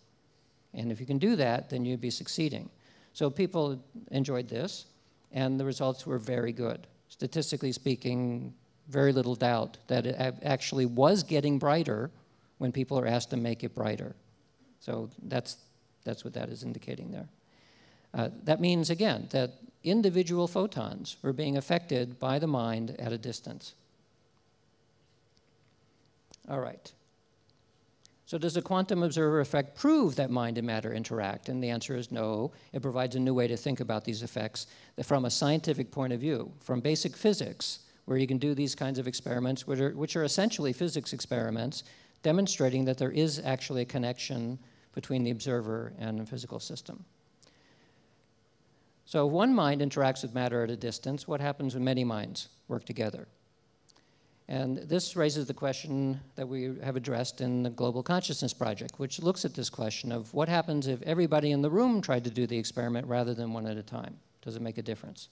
And if you can do that, then you'd be succeeding. So people enjoyed this, and the results were very good. Statistically speaking, very little doubt that it actually was getting brighter when people are asked to make it brighter. So that's, that's what that is indicating there. Uh, that means, again, that individual photons were being affected by the mind at a distance. All right. So does the quantum observer effect prove that mind and matter interact? And the answer is no. It provides a new way to think about these effects from a scientific point of view, from basic physics, where you can do these kinds of experiments, which are, which are essentially physics experiments, demonstrating that there is actually a connection between the observer and the physical system. So if one mind interacts with matter at a distance, what happens when many minds work together? And this raises the question that we have addressed in the Global Consciousness Project, which looks at this question of what happens if everybody in the room tried to do the experiment rather than one at a time? Does it make a difference?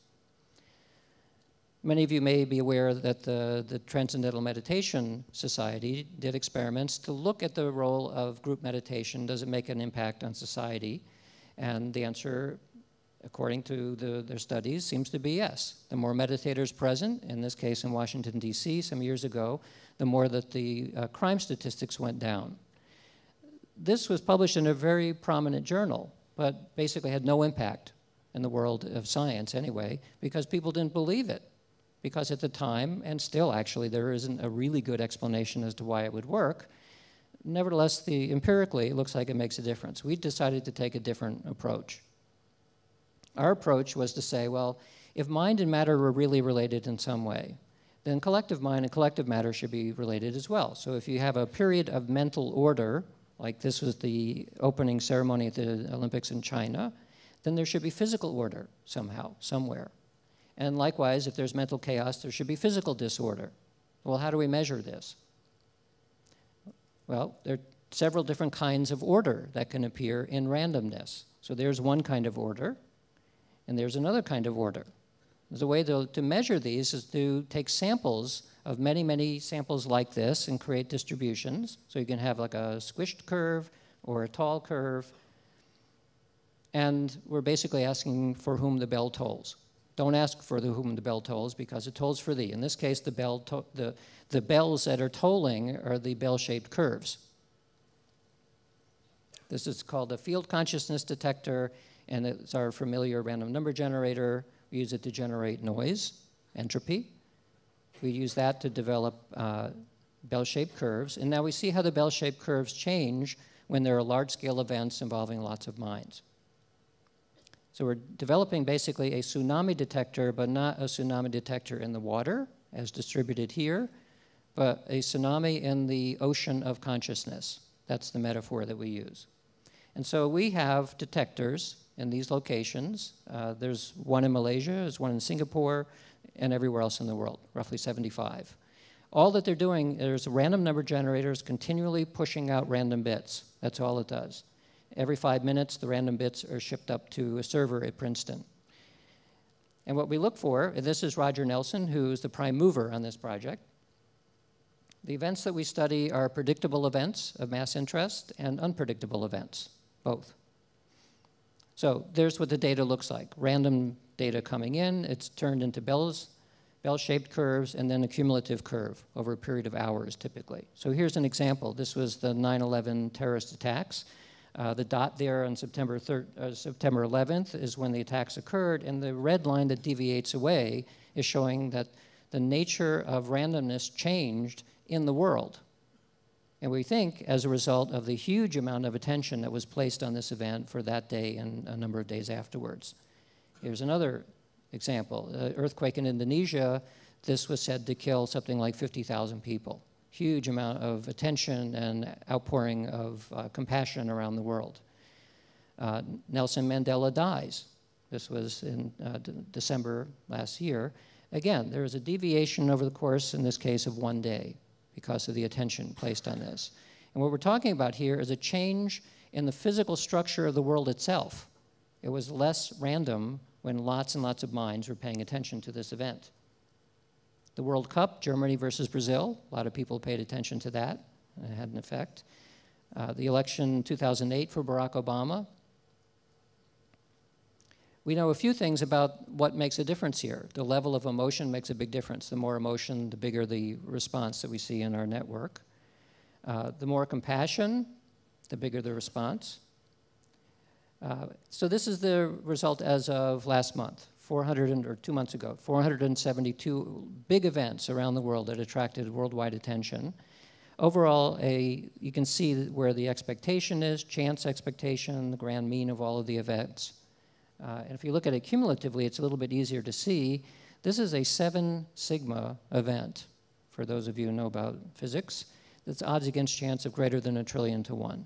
Many of you may be aware that the, the Transcendental Meditation Society did experiments to look at the role of group meditation. Does it make an impact on society? And the answer according to the, their studies, seems to be yes. The more meditators present, in this case in Washington, D.C., some years ago, the more that the uh, crime statistics went down. This was published in a very prominent journal, but basically had no impact in the world of science anyway, because people didn't believe it. Because at the time, and still actually, there isn't a really good explanation as to why it would work. Nevertheless, the, empirically, it looks like it makes a difference. We decided to take a different approach. Our approach was to say, well, if mind and matter were really related in some way, then collective mind and collective matter should be related as well. So if you have a period of mental order, like this was the opening ceremony at the Olympics in China, then there should be physical order somehow, somewhere. And likewise, if there's mental chaos, there should be physical disorder. Well, how do we measure this? Well, there are several different kinds of order that can appear in randomness. So there's one kind of order. And there's another kind of order. The way to, to measure these is to take samples of many, many samples like this and create distributions. So you can have like a squished curve or a tall curve. And we're basically asking for whom the bell tolls. Don't ask for the whom the bell tolls because it tolls for thee. In this case, the, bell the, the bells that are tolling are the bell-shaped curves. This is called a field consciousness detector and it's our familiar random number generator. We use it to generate noise, entropy. We use that to develop uh, bell-shaped curves, and now we see how the bell-shaped curves change when there are large-scale events involving lots of minds. So we're developing basically a tsunami detector, but not a tsunami detector in the water, as distributed here, but a tsunami in the ocean of consciousness. That's the metaphor that we use. And so we have detectors in these locations. Uh, there's one in Malaysia, there's one in Singapore, and everywhere else in the world, roughly 75. All that they're doing, there's random number generators continually pushing out random bits. That's all it does. Every five minutes, the random bits are shipped up to a server at Princeton. And what we look for, this is Roger Nelson, who's the prime mover on this project. The events that we study are predictable events of mass interest and unpredictable events, both. So there's what the data looks like. Random data coming in, it's turned into bells, bell-shaped curves, and then a cumulative curve over a period of hours, typically. So here's an example. This was the 9-11 terrorist attacks. Uh, the dot there on September, 3rd, uh, September 11th is when the attacks occurred, and the red line that deviates away is showing that the nature of randomness changed in the world. And we think as a result of the huge amount of attention that was placed on this event for that day and a number of days afterwards. Here's another example. The earthquake in Indonesia, this was said to kill something like 50,000 people. Huge amount of attention and outpouring of uh, compassion around the world. Uh, Nelson Mandela dies. This was in uh, December last year. Again, there is a deviation over the course, in this case, of one day because of the attention placed on this. And what we're talking about here is a change in the physical structure of the world itself. It was less random when lots and lots of minds were paying attention to this event. The World Cup, Germany versus Brazil, a lot of people paid attention to that. It had an effect. Uh, the election 2008 for Barack Obama, we know a few things about what makes a difference here. The level of emotion makes a big difference. The more emotion, the bigger the response that we see in our network. Uh, the more compassion, the bigger the response. Uh, so this is the result as of last month, 400 and, or two months ago, 472 big events around the world that attracted worldwide attention. overall, a, you can see where the expectation is, chance expectation, the grand mean of all of the events. Uh, and if you look at it cumulatively, it's a little bit easier to see. This is a 7 sigma event, for those of you who know about physics. That's odds against chance of greater than a trillion to 1.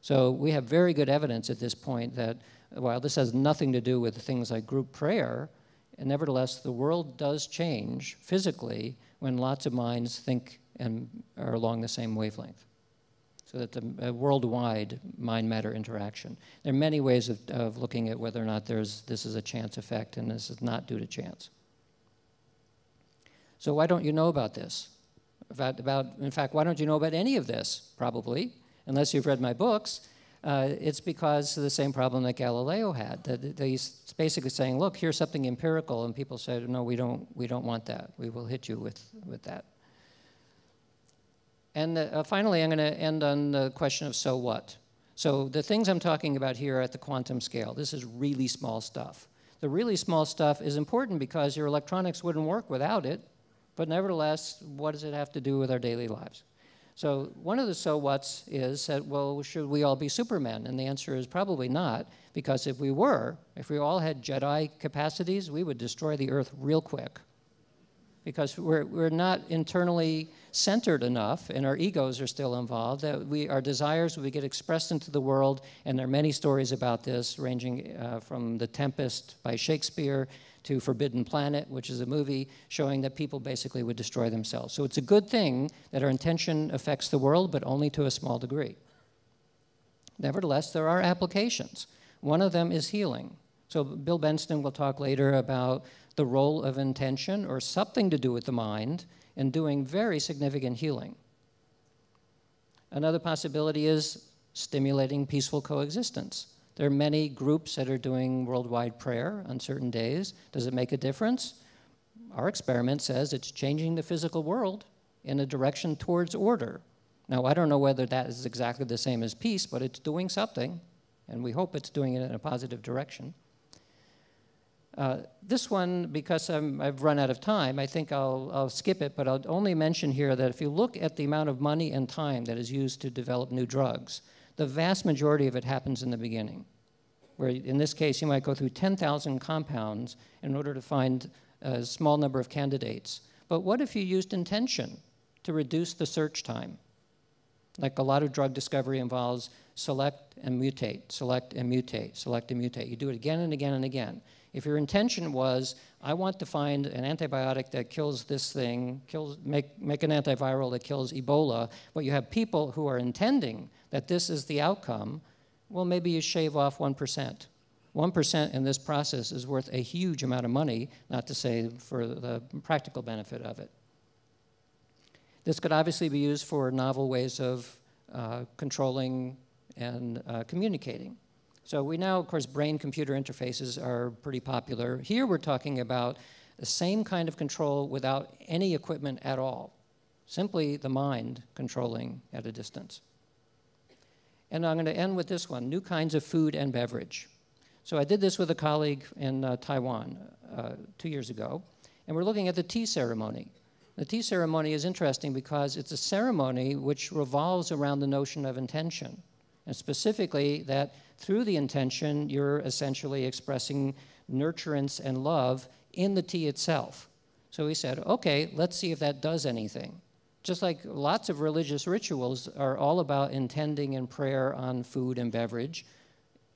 So we have very good evidence at this point that while this has nothing to do with things like group prayer, and nevertheless, the world does change physically when lots of minds think and are along the same wavelength. So that's the a worldwide mind-matter interaction. There are many ways of, of looking at whether or not there's, this is a chance effect and this is not due to chance. So why don't you know about this? About, about, in fact, why don't you know about any of this? Probably, unless you've read my books. Uh, it's because of the same problem that Galileo had. That he's basically saying, look, here's something empirical, and people said, no, we don't, we don't want that. We will hit you with, with that. And uh, finally, I'm going to end on the question of so what. So the things I'm talking about here are at the quantum scale. This is really small stuff. The really small stuff is important because your electronics wouldn't work without it, but nevertheless, what does it have to do with our daily lives? So one of the so whats is that, well, should we all be supermen? And the answer is probably not, because if we were, if we all had Jedi capacities, we would destroy the Earth real quick. Because we're, we're not internally centered enough, and our egos are still involved, that we, our desires we get expressed into the world, and there are many stories about this, ranging uh, from The Tempest by Shakespeare to Forbidden Planet, which is a movie showing that people basically would destroy themselves. So it's a good thing that our intention affects the world, but only to a small degree. Nevertheless, there are applications. One of them is healing. So Bill Bengston will talk later about the role of intention or something to do with the mind in doing very significant healing. Another possibility is stimulating peaceful coexistence. There are many groups that are doing worldwide prayer on certain days. Does it make a difference? Our experiment says it's changing the physical world in a direction towards order. Now, I don't know whether that is exactly the same as peace, but it's doing something, and we hope it's doing it in a positive direction. Uh, this one, because i have run out of time, I think I'll, I'll, skip it, but I'll only mention here that if you look at the amount of money and time that is used to develop new drugs, the vast majority of it happens in the beginning, where in this case you might go through 10,000 compounds in order to find a small number of candidates. But what if you used intention to reduce the search time? Like a lot of drug discovery involves select and mutate, select and mutate, select and mutate. You do it again and again and again. If your intention was, I want to find an antibiotic that kills this thing, kills, make, make an antiviral that kills Ebola, but you have people who are intending that this is the outcome, well, maybe you shave off 1%. 1% in this process is worth a huge amount of money, not to say for the practical benefit of it. This could obviously be used for novel ways of uh, controlling and uh, communicating. So we now, of course, brain-computer interfaces are pretty popular. Here we're talking about the same kind of control without any equipment at all, simply the mind controlling at a distance. And I'm going to end with this one, new kinds of food and beverage. So I did this with a colleague in uh, Taiwan uh, two years ago, and we're looking at the tea ceremony. The tea ceremony is interesting because it's a ceremony which revolves around the notion of intention, and specifically that through the intention, you're essentially expressing nurturance and love in the tea itself. So we said, okay, let's see if that does anything. Just like lots of religious rituals are all about intending and prayer on food and beverage,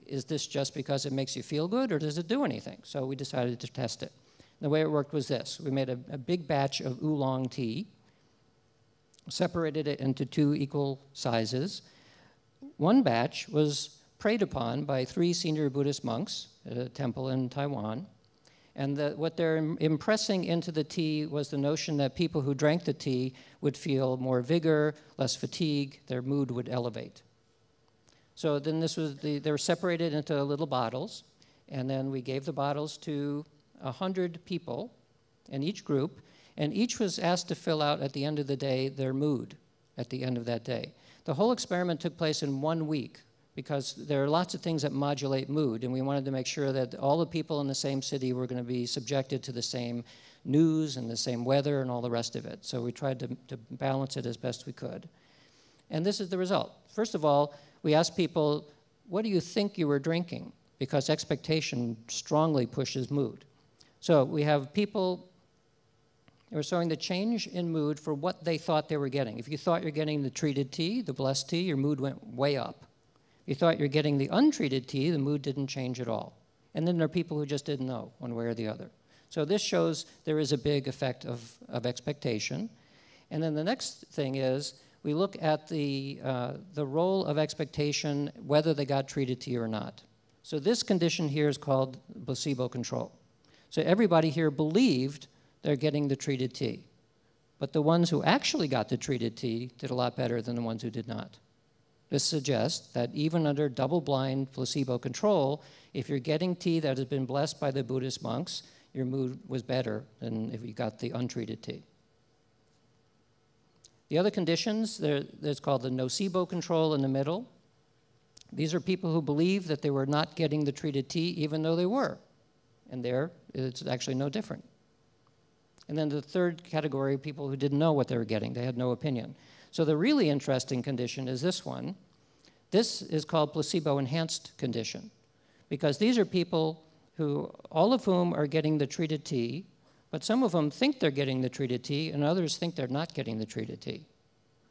is this just because it makes you feel good or does it do anything? So we decided to test it. The way it worked was this we made a, a big batch of oolong tea, separated it into two equal sizes. One batch was prayed upon by three senior Buddhist monks at a temple in Taiwan. And the, what they're impressing into the tea was the notion that people who drank the tea would feel more vigor, less fatigue, their mood would elevate. So then this was the, they were separated into little bottles, and then we gave the bottles to 100 people in each group, and each was asked to fill out at the end of the day their mood at the end of that day. The whole experiment took place in one week, because there are lots of things that modulate mood, and we wanted to make sure that all the people in the same city were going to be subjected to the same news and the same weather and all the rest of it. So we tried to, to balance it as best we could. And this is the result. First of all, we asked people, what do you think you were drinking? Because expectation strongly pushes mood. So we have people who are showing the change in mood for what they thought they were getting. If you thought you're getting the treated tea, the blessed tea, your mood went way up. If you thought you're getting the untreated tea, the mood didn't change at all. And then there are people who just didn't know one way or the other. So this shows there is a big effect of, of expectation. And then the next thing is we look at the, uh, the role of expectation, whether they got treated tea or not. So this condition here is called placebo control. So everybody here believed they're getting the treated tea. But the ones who actually got the treated tea did a lot better than the ones who did not. This suggests that even under double blind placebo control, if you're getting tea that has been blessed by the Buddhist monks, your mood was better than if you got the untreated tea. The other conditions, there's called the nocebo control in the middle. These are people who believe that they were not getting the treated tea even though they were. And there, it's actually no different. And then the third category, of people who didn't know what they were getting, they had no opinion. So the really interesting condition is this one. This is called placebo enhanced condition because these are people who, all of whom are getting the treated tea, but some of them think they're getting the treated tea, and others think they're not getting the treated tea.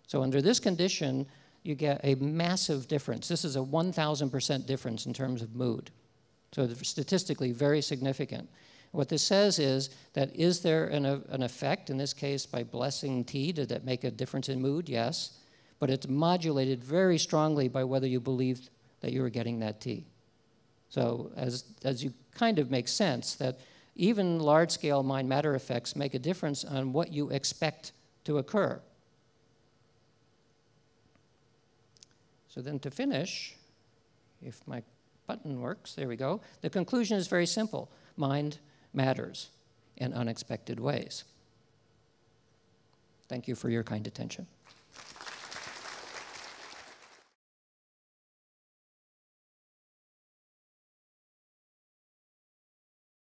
So, under this condition, you get a massive difference. This is a 1,000% difference in terms of mood. So, statistically, very significant. What this says is that is there an, an effect, in this case by blessing tea, did that make a difference in mood? Yes. But it's modulated very strongly by whether you believed that you were getting that tea. So, as, as you kind of make sense, that even large scale mind matter effects make a difference on what you expect to occur. So then to finish, if my button works, there we go. The conclusion is very simple mind matters in unexpected ways. Thank you for your kind attention.